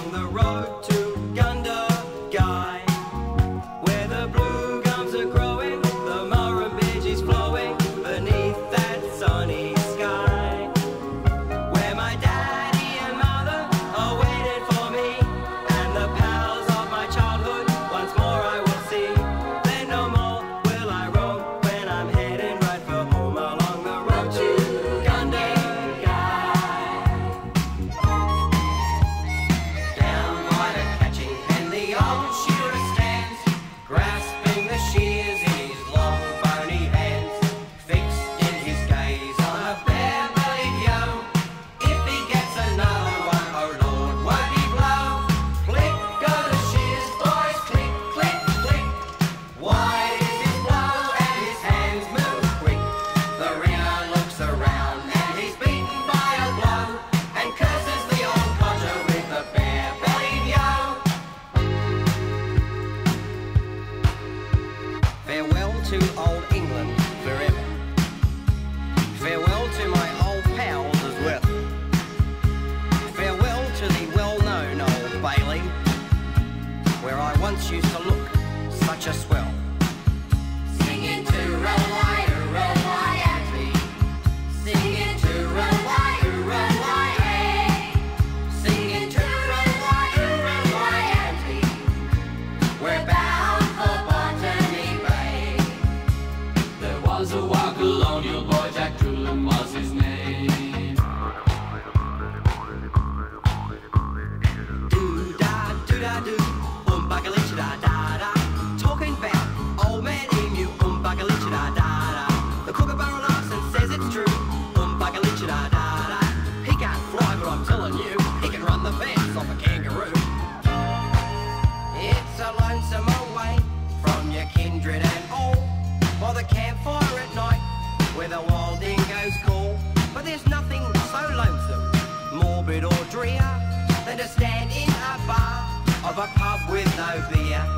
on the road to to old England forever. Farewell to my old pals as well. Farewell to the well-known Old Bailey, where I once used to look such a swell. Was a wild colonial boy, Jack Truland was his name. To stand in a bar of a pub with no beer.